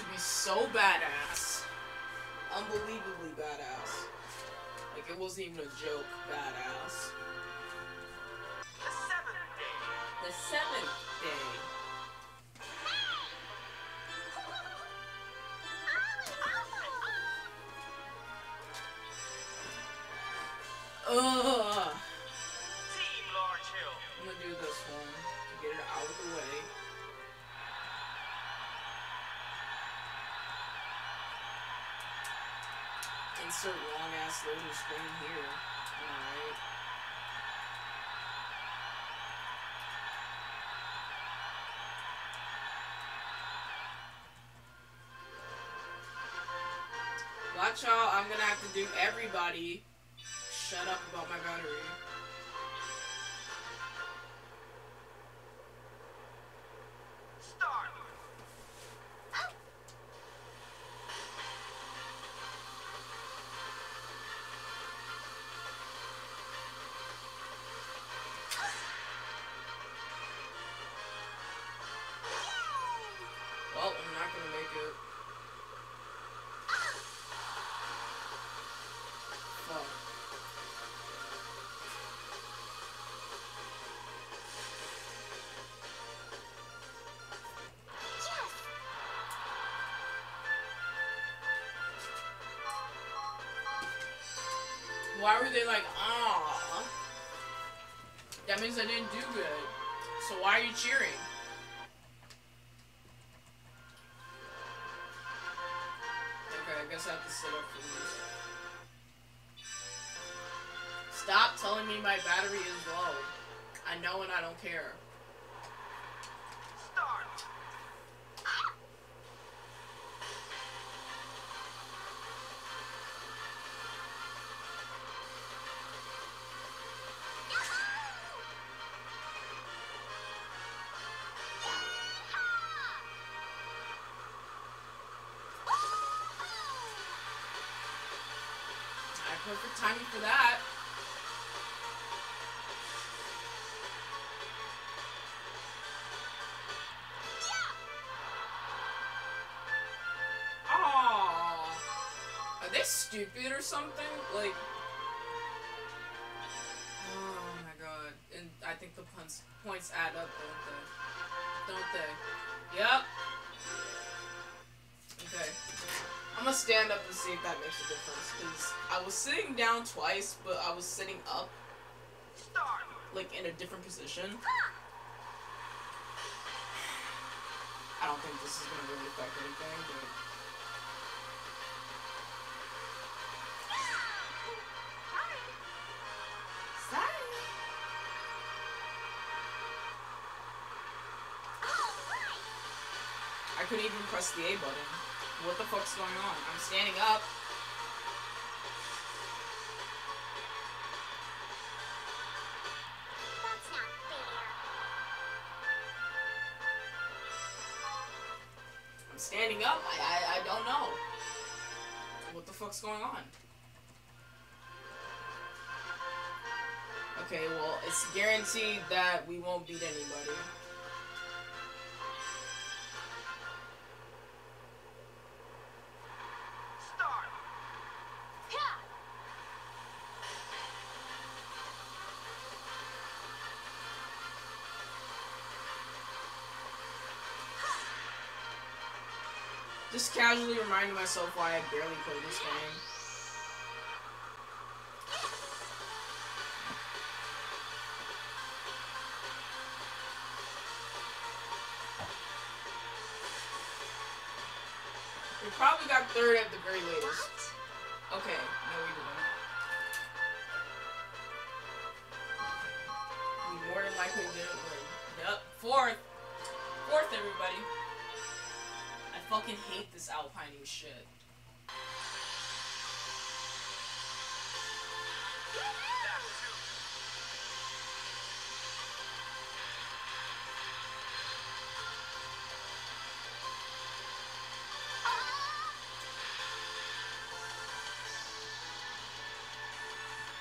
to be so badass. Unbelievably badass. Like it wasn't even a joke, badass. The seventh day. The seventh day. Insert long ass loading screen here. Alright. Watch out, I'm gonna have to do everybody shut up about my battery. Why were they like, ah? That means I didn't do good. So why are you cheering? Okay, I guess I have to sit up for these. Stop telling me my battery is low. I know and I don't care. Timing for that. Aww. Are they stupid or something? Like. Oh my god. And I think the points, points add up, don't they? Don't they? Yep. I'm gonna stand up and see if that makes a difference. Because I was sitting down twice, but I was sitting up, like in a different position. I don't think this is gonna really affect anything, but. I couldn't even press the A button. What the fuck's going on? I'm standing up. I'm standing up. I, I, I don't know. What the fuck's going on? Okay, well, it's guaranteed that we won't beat anybody. Just casually reminding myself why I barely played this game. We probably got third at the very latest. Hate this alpining shit.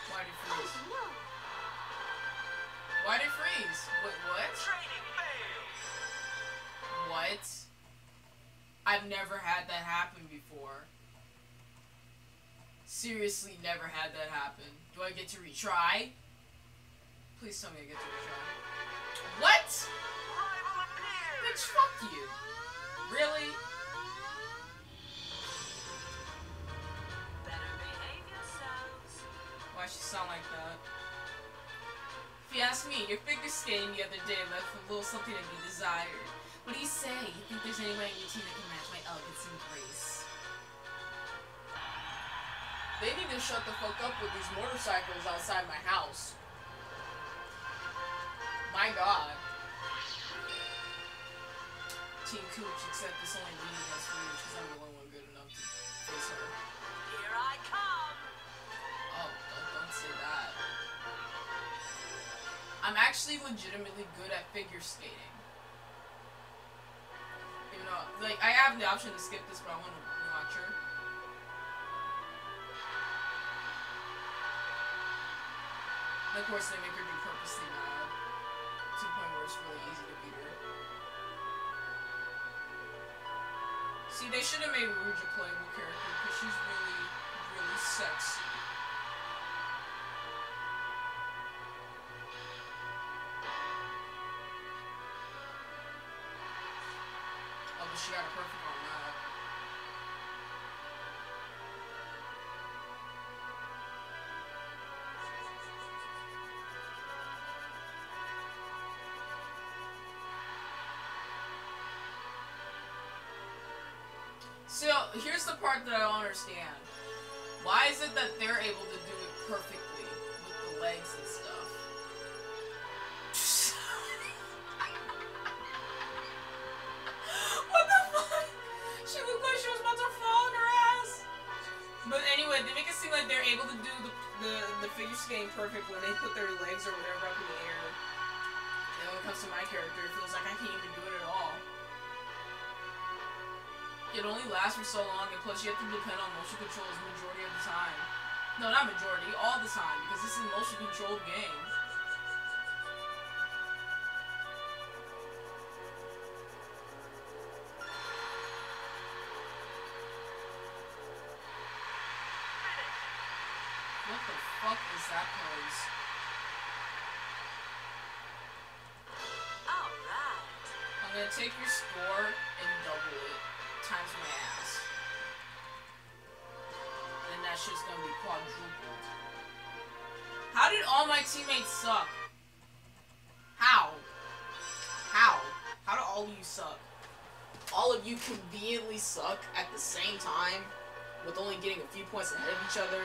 Why'd it freeze? Why'd it freeze? What? What? Training failed. What? I've never had that happen before. Seriously, never had that happen. Do I get to retry? Please tell me I get to retry. What? Bitch, fuck you. Really? Better behave. Why she sound like that? If you ask me, your figure skating the other day left a little something to be desired. What do you say? You think there's anyone in your team that can match my elegance and grace? They need to shut the fuck up with these motorcycles outside my house. My god. Team Cooch, except this only really does for you because I'm the only one good enough to face her. Here I come. Oh, don't, don't say that. I'm actually legitimately good at figure skating. You know, like, I have the option to skip this, but I want to watch her. And of course, they make her do purposely bad. To the point where it's really easy to beat her. See, they should have made Rouge a playable character, because she's really, really sexy. She got a perfect on that. So, here's the part that I don't understand. Why is it that they're able to do it perfectly with the legs and stuff? Perfect when they put their legs or whatever up in the air. And when it comes to my character, it feels like I can't even do it at all. It only lasts for so long, and plus you have to depend on motion controls majority of the time. No, not majority, all the time, because this is a motion controlled game. Take your score and double it times my ass. And that shit's gonna be quadrupled. How did all my teammates suck? How? How? How do all of you suck? All of you conveniently suck at the same time with only getting a few points ahead of each other.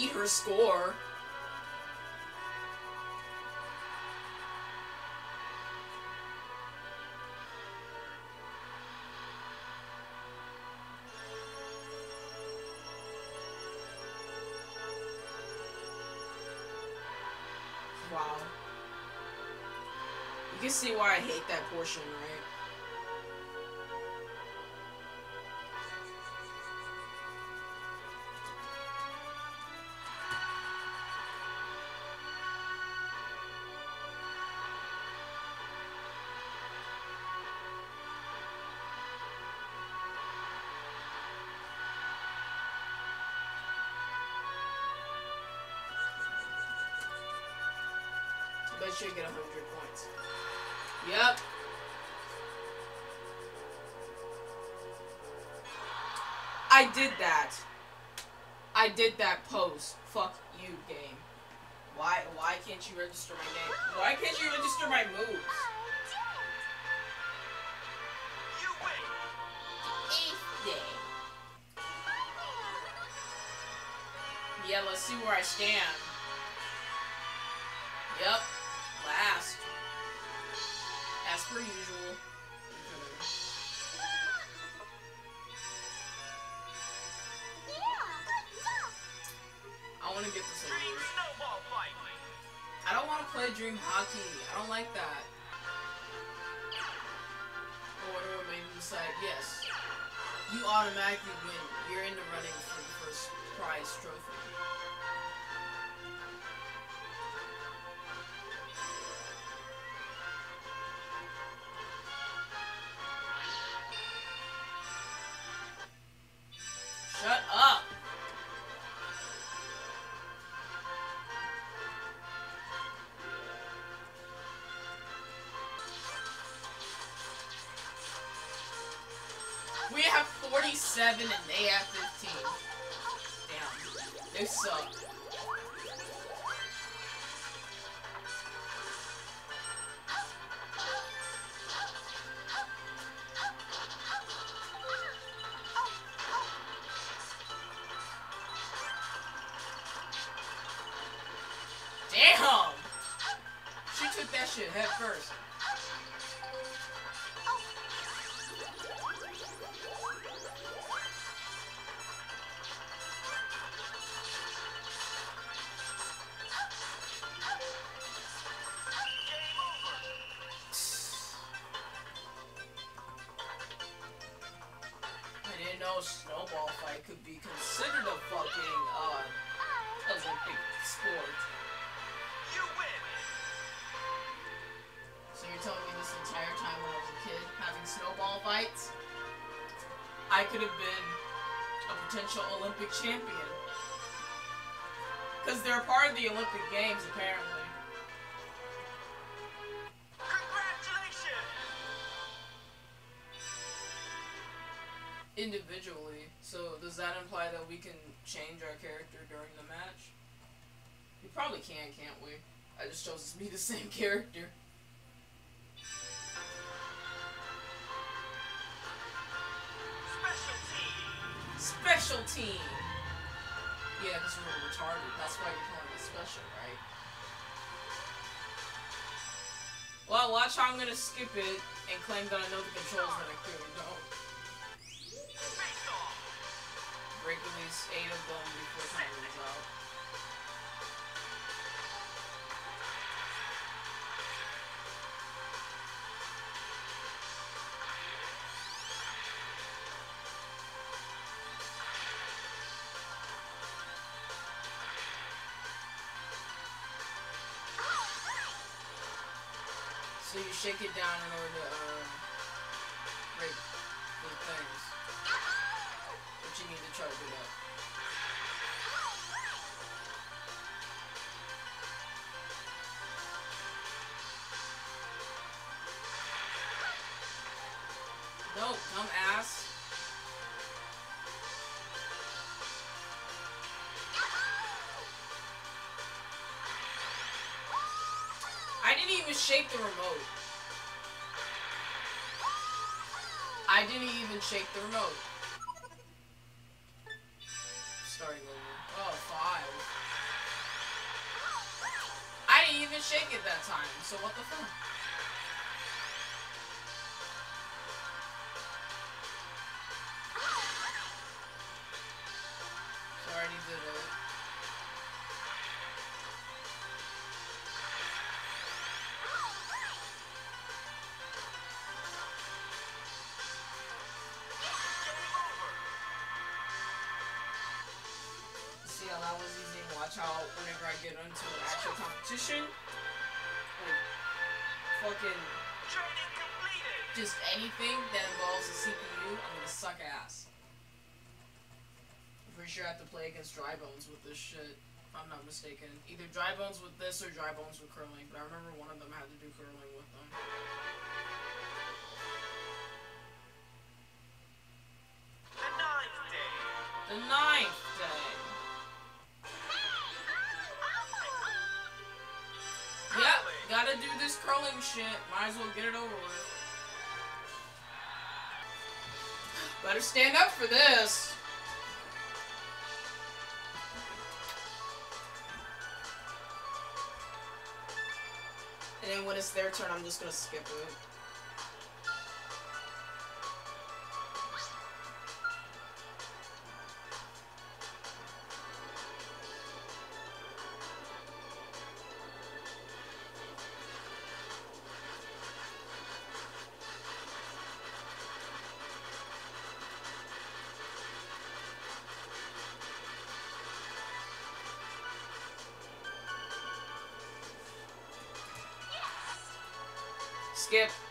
Beat her score. Wow. You can see why I hate that portion, right? Bet you get 100 points. Yep. I did that. I did that post. Fuck you, game. Why why can't you register my name? Why can't you register my moves? You win! Eighth day. Yeah, let's see where I stand. Yep. Last. as per usual. I want to get this over. I don't want to play Dream Hockey. I don't like that. Order made me decide, yes. You automatically win. You're in the running for the first prize trophy. 47 and they have 15. Damn. They suck. I didn't know a snowball fight could be considered a fucking uh Olympic sport. You win. So you're telling me this entire time when I was a kid having snowball fights, I could have been a potential Olympic champion. Because they're part of the Olympic Games, apparently. Individually. So does that imply that we can change our character during the match? We probably can, can't we? I just chose to be the same character. Special team. Special team! Yeah, because we're retarded. That's why you're calling it special, right? Well, watch how I'm gonna skip it and claim that I know the controls that I clearly don't. Break at least eight of them before time runs out. So you shake it down in order to uh, break the things. You need to charge it up. No, dumb ass. I didn't even shake the remote. I didn't even shake the remote. Even shake it that time, so what the fuck? Watch how whenever I get into an actual competition, like fucking just anything that involves a CPU, I'm gonna suck ass. I'm pretty sure I have to play against dry bones with this shit. If I'm not mistaken. Either dry bones with this or dry bones with curling, but I remember one of them had to do curling with them. Shit. Might as well get it over with. Better stand up for this. And then when it's their turn, I'm just gonna skip it. Skip.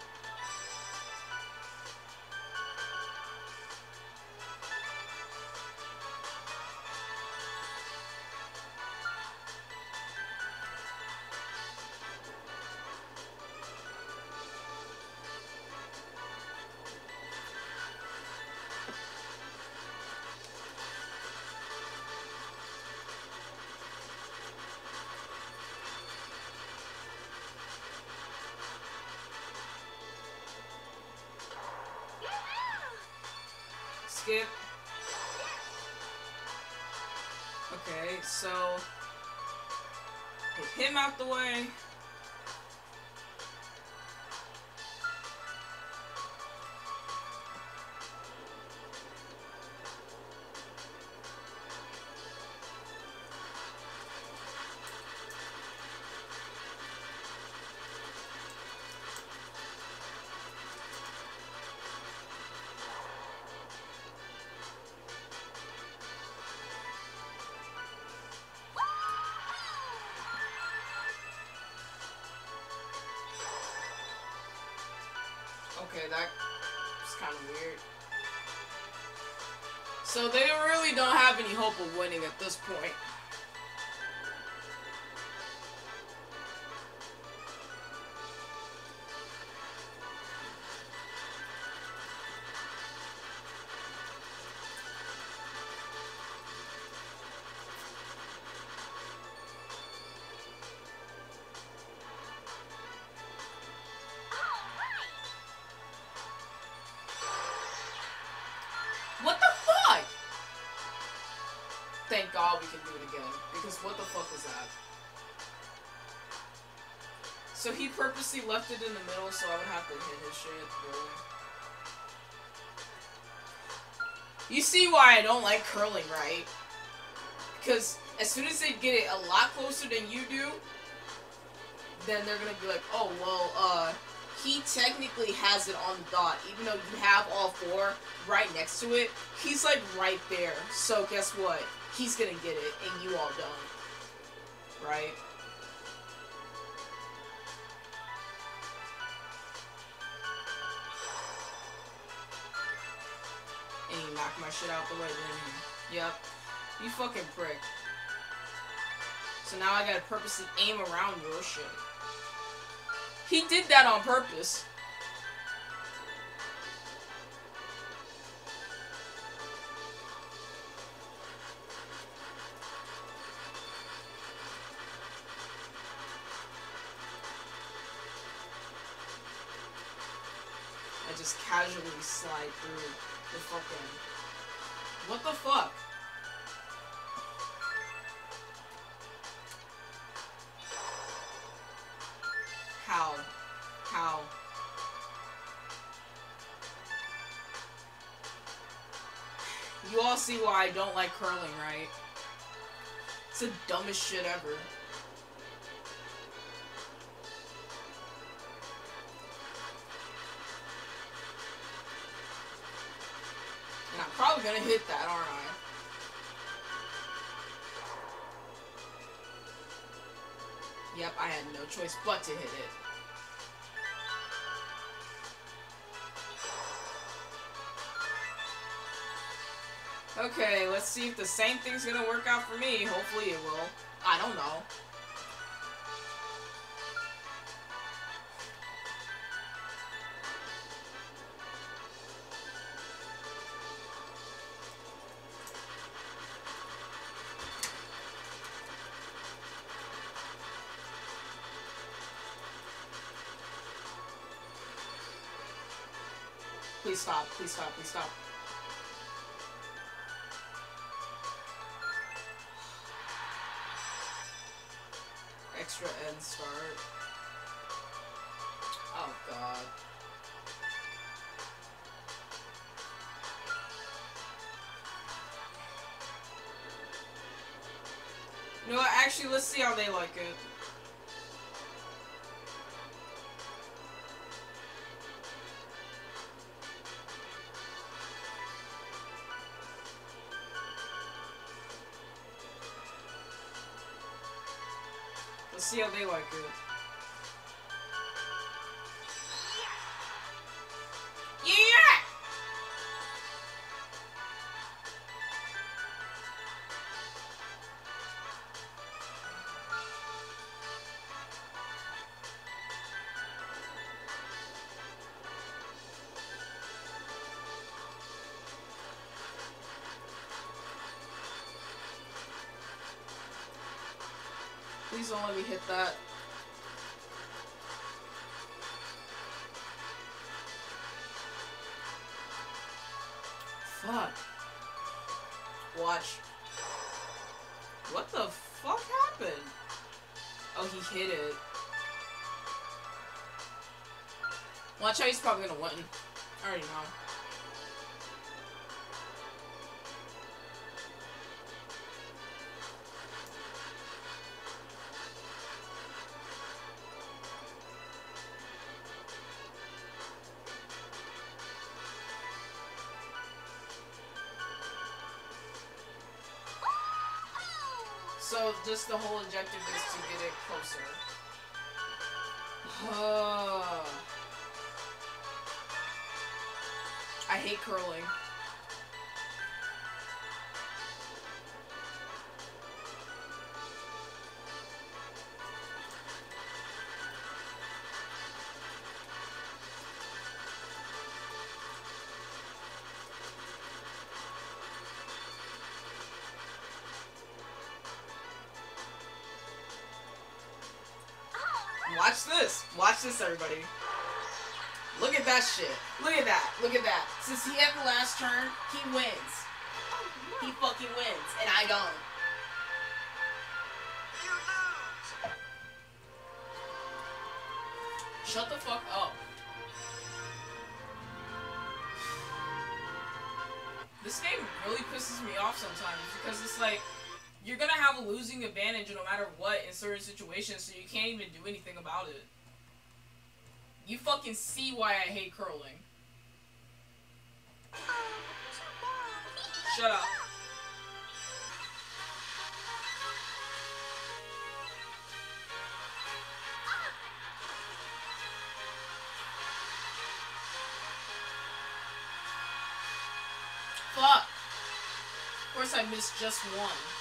Skip. Okay, so get him out the way. So they really don't have any hope of winning at this point. Thank God we can do it again. Because what the fuck was that? So he purposely left it in the middle so I would have to hit his shit, really? You see why I don't like curling, right? Because as soon as they get it a lot closer than you do, then they're gonna be like, oh, well, uh, he technically has it on the dot, even though you have all four right next to it. He's like right there. So guess what? He's gonna get it, and you all don't. Right? And you knock my shit out the way? Yep. You fucking prick. So now I gotta purposely aim around your shit. He did that on purpose. Slide through the fucking. What the fuck? How? How? You all see why I don't like curling, right? It's the dumbest shit ever. Gonna hit that, aren't I? Yep, I had no choice but to hit it. Okay, let's see if the same thing's gonna work out for me. Hopefully it will. I don't know. Please stop, please stop, please stop. Extra end start. Oh god. What, actually, let's see how they like it. See how they like it. Please don't let me hit that. Fuck. Watch. What the fuck happened? Oh, he hit it. Watch how he's probably gonna win. I already know. Just the whole objective is to get it closer. I hate curling. Watch this. Watch this, everybody. Look at that shit. Look at that. Look at that. Since he had the last turn, he wins. He fucking wins, and I don't. Shut the fuck up. This game really pisses me off sometimes because it's like you're gonna have a losing advantage no matter what in certain situations, so you can't even do anything about it. You fucking see why I hate curling. Shut up. Fuck. Of course I missed just one.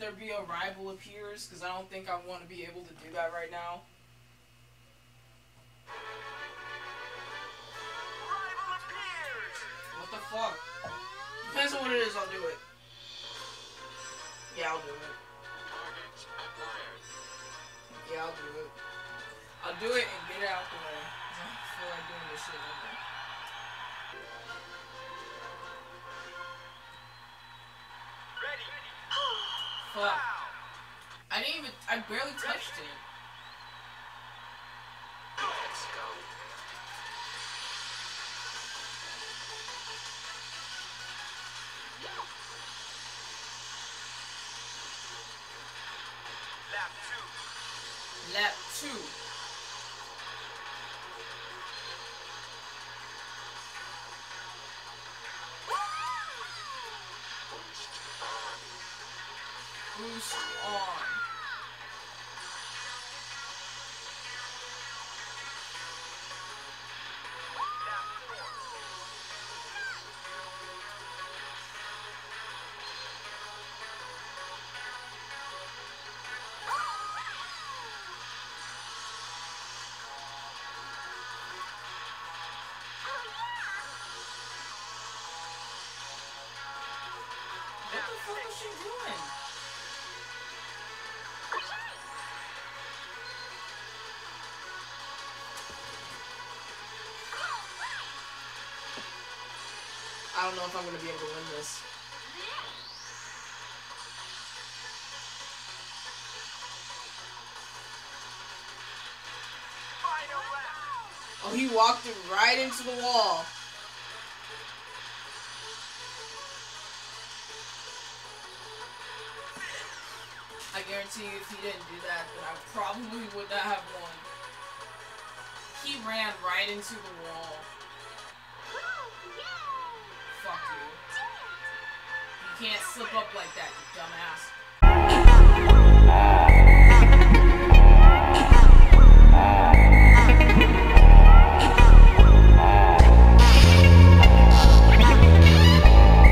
There be a rival appears, because I don't think I want to be able to do that right now. What the fuck? Depends on what it is, I'll do it. Yeah, I'll do it. Yeah, I'll do it. I'll do it and get it out the way. I don't feel like doing this shit. Ready. Fuck. I didn't even, I barely touched it. Let's go. Lap two. Lap two. On. What the fuck is she doing? I don't know if I'm gonna be able to win this. Oh, he walked right into the wall. I guarantee you, if he didn't do that, then I probably would not have won. He ran right into the wall. Can't slip up like that, you dumbass.